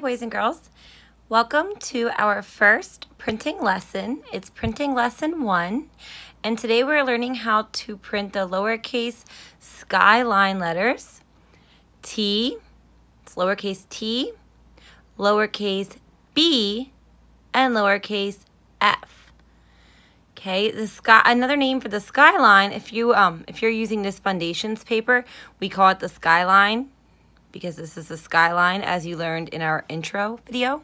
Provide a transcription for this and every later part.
boys and girls. Welcome to our first printing lesson. It's printing lesson one, and today we're learning how to print the lowercase skyline letters. T, it's lowercase t, lowercase b, and lowercase f. Okay, the sky another name for the skyline, if you um if you're using this Fundations paper, we call it the skyline because this is the skyline as you learned in our intro video.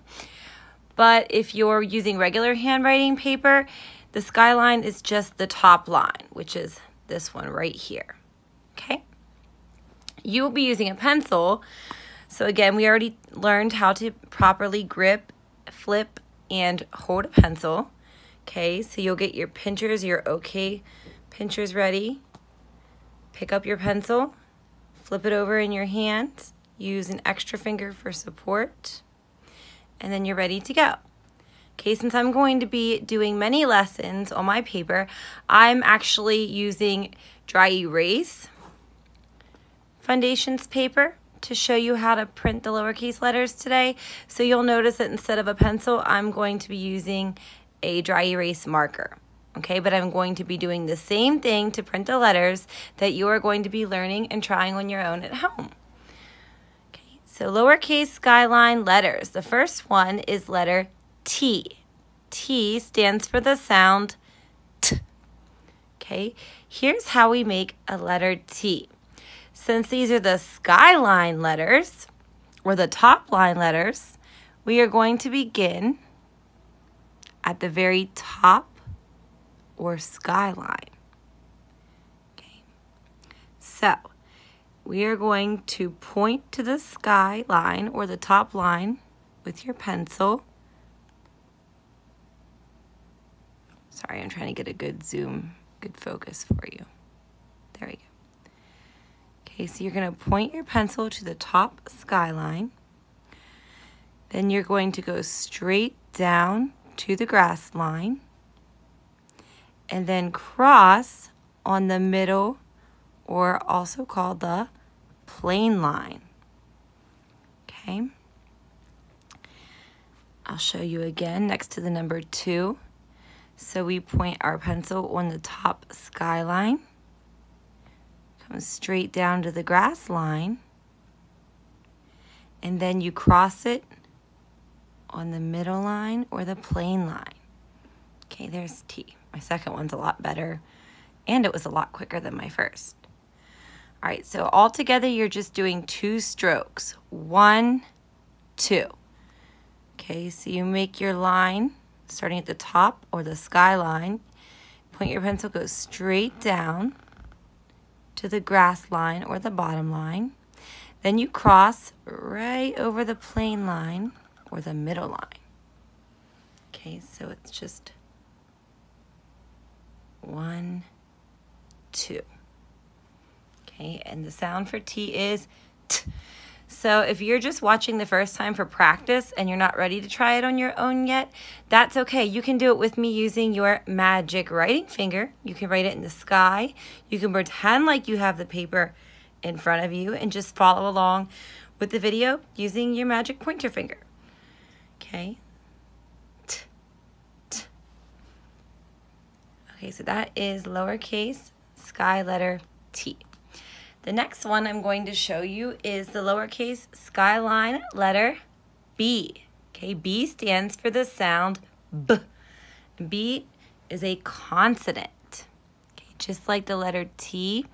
But if you're using regular handwriting paper, the skyline is just the top line, which is this one right here. Okay? You will be using a pencil. So again, we already learned how to properly grip, flip, and hold a pencil. Okay, so you'll get your pinchers, your OK pinchers ready. Pick up your pencil, flip it over in your hand, use an extra finger for support, and then you're ready to go. Okay, since I'm going to be doing many lessons on my paper, I'm actually using dry erase Fundations paper to show you how to print the lowercase letters today. So you'll notice that instead of a pencil, I'm going to be using a dry erase marker. Okay, but I'm going to be doing the same thing to print the letters that you are going to be learning and trying on your own at home. So lowercase skyline letters. The first one is letter T. T stands for the sound T. Okay, here's how we make a letter T. Since these are the skyline letters, or the top line letters, we are going to begin at the very top or skyline. Okay, so we are going to point to the skyline or the top line with your pencil. Sorry, I'm trying to get a good zoom, good focus for you. There we go. Okay, so you're going to point your pencil to the top skyline. Then you're going to go straight down to the grass line and then cross on the middle or also called the plane line. Okay. I'll show you again next to the number two. So we point our pencil on the top skyline Comes straight down to the grass line. And then you cross it on the middle line or the plane line. Okay, there's T. My second one's a lot better. And it was a lot quicker than my first. All right, so all together you're just doing two strokes. One, two. Okay, so you make your line starting at the top or the skyline. Point your pencil, go straight down to the grass line or the bottom line. Then you cross right over the plane line or the middle line. Okay, so it's just one, two. Okay, and the sound for T is T. So if you're just watching the first time for practice and you're not ready to try it on your own yet, that's okay. You can do it with me using your magic writing finger. You can write it in the sky. You can pretend like you have the paper in front of you and just follow along with the video using your magic pointer finger. Okay. T, t. Okay, so that is lowercase sky letter T. The next one I'm going to show you is the lowercase skyline letter B. Okay, B stands for the sound B. B is a consonant. Okay, just like the letter T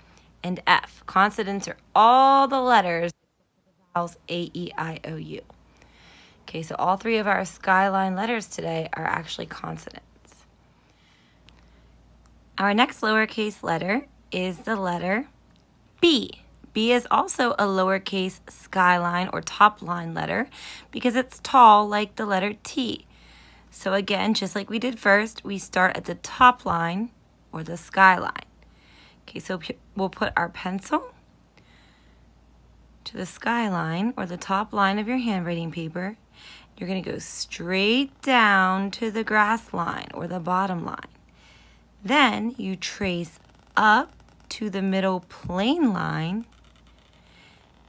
and F. Consonants are all the letters vowels A, E, I, O, U. Okay, so all three of our skyline letters today are actually consonants. Our next lowercase letter is the letter B. B is also a lowercase skyline or top line letter because it's tall like the letter T. So again, just like we did first, we start at the top line or the skyline. Okay, so we'll put our pencil to the skyline or the top line of your handwriting paper. You're going to go straight down to the grass line or the bottom line. Then you trace up to the middle plane line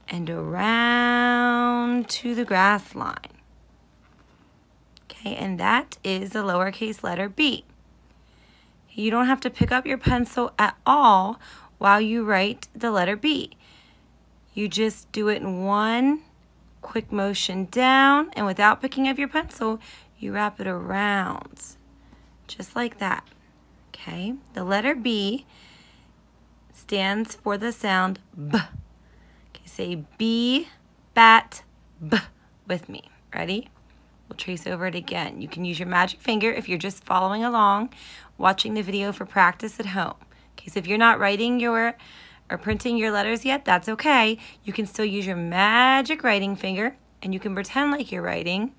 and around to the grass line. Okay, and that is the lowercase letter B. You don't have to pick up your pencil at all while you write the letter B. You just do it in one quick motion down, and without picking up your pencil, you wrap it around, just like that. Okay, the letter B stands for the sound B. Okay, say B, bat, B with me. Ready? We'll trace over it again. You can use your magic finger if you're just following along, watching the video for practice at home. Okay, so if you're not writing your or printing your letters yet, that's okay. You can still use your magic writing finger and you can pretend like you're writing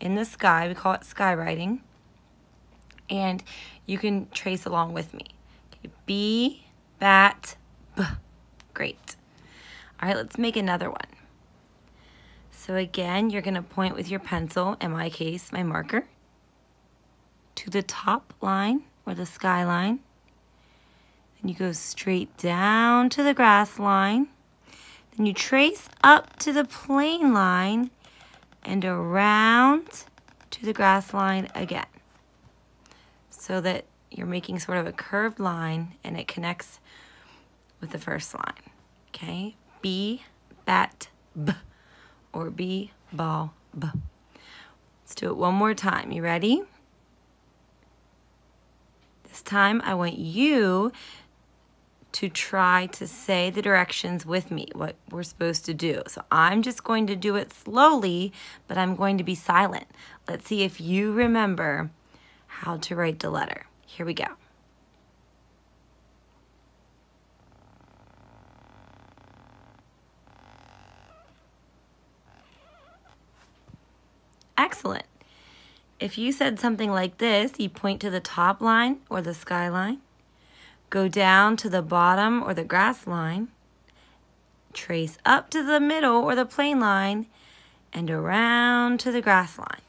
in the sky. We call it sky writing. And you can trace along with me. Okay, B, bat, B. Great. All right, let's make another one. So again, you're going to point with your pencil, in my case, my marker, to the top line or the sky line. Then you go straight down to the grass line. Then you trace up to the plane line and around to the grass line again. So that you're making sort of a curved line and it connects with the first line. Okay? B, bat, B. Or B, ball, B. Let's do it one more time. You ready? This time I want you to try to say the directions with me, what we're supposed to do. So I'm just going to do it slowly, but I'm going to be silent. Let's see if you remember how to write the letter. Here we go. Excellent. If you said something like this, you point to the top line or the skyline go down to the bottom or the grass line, trace up to the middle or the plane line, and around to the grass line.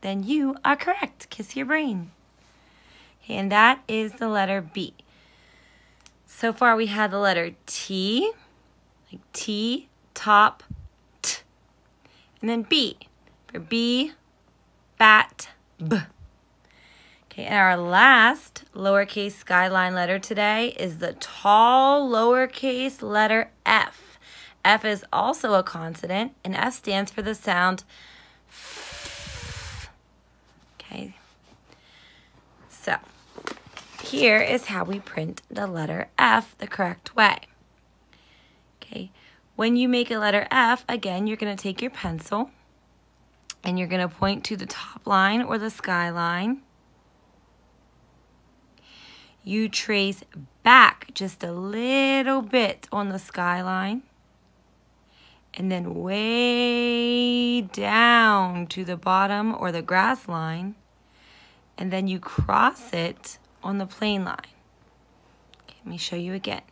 Then you are correct. Kiss your brain. and that is the letter B. So far we had the letter T, like T, top, T. And then B, B, bat, B. Okay, and our last lowercase skyline letter today is the tall lowercase letter F. F is also a consonant, and F stands for the sound F. Okay, so here is how we print the letter F the correct way. Okay, when you make a letter F, again, you're going to take your pencil and you're going to point to the top line or the skyline you trace back just a little bit on the skyline and then way down to the bottom or the grass line and then you cross it on the plane line. Okay, let me show you again.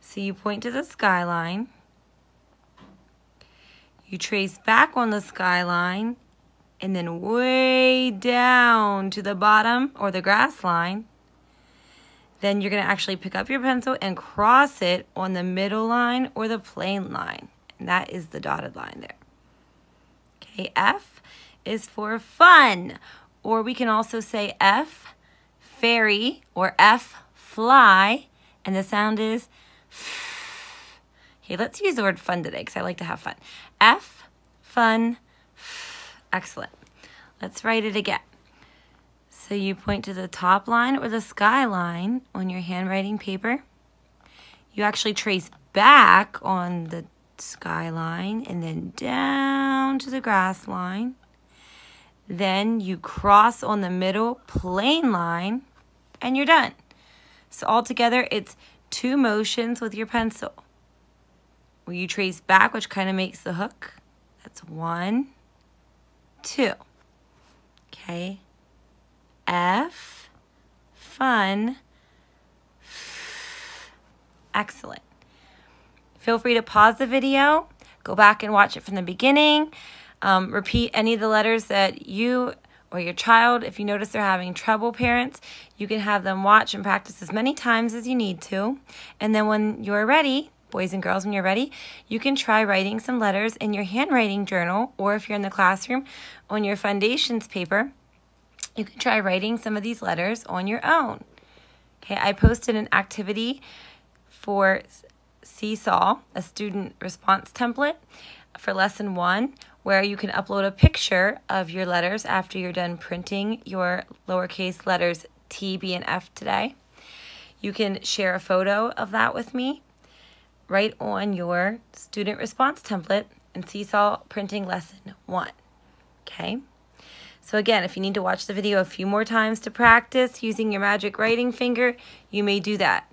So you point to the skyline, you trace back on the skyline and then way down to the bottom or the grass line then you're going to actually pick up your pencil and cross it on the middle line or the plane line. And that is the dotted line there. Okay, F is for fun. Or we can also say F, fairy, or F, fly. And the sound is. Okay, let's use the word fun today because I like to have fun. F, fun, f. Excellent. Let's write it again. So you point to the top line or the skyline on your handwriting paper. You actually trace back on the skyline and then down to the grass line. Then you cross on the middle plane line and you're done. So altogether, it's two motions with your pencil. Where you trace back, which kind of makes the hook. That's one, two. Okay. F, fun, excellent. Feel free to pause the video, go back and watch it from the beginning. Um, repeat any of the letters that you or your child, if you notice they're having trouble, parents, you can have them watch and practice as many times as you need to. And then when you're ready, boys and girls, when you're ready, you can try writing some letters in your handwriting journal, or if you're in the classroom, on your Fundations paper, you can try writing some of these letters on your own. Okay, I posted an activity for Seesaw, a student response template for lesson one, where you can upload a picture of your letters after you're done printing your lowercase letters T, B, and F today. You can share a photo of that with me right on your student response template in Seesaw Printing Lesson 1. Okay? So again, if you need to watch the video a few more times to practice using your magic writing finger, you may do that.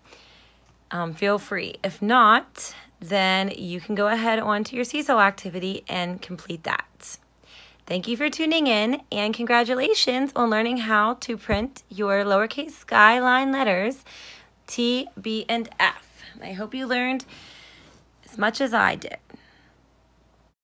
Um, feel free. If not, then you can go ahead onto your Seesaw activity and complete that. Thank you for tuning in and congratulations on learning how to print your lowercase skyline letters T, B, and F. I hope you learned as much as I did.